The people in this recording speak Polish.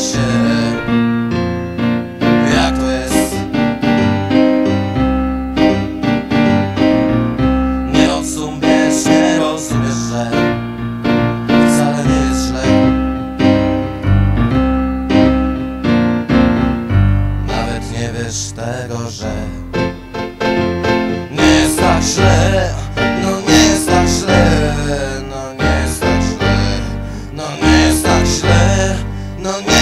się. Jak to jest? Nie rozumiesz, nie rozumiesz, że Wcale nie jest źle. Nawet nie wiesz tego, że Nie jest tak źle. No nie jest tak źle. No nie jest tak źle. No nie jest tak źle. No nie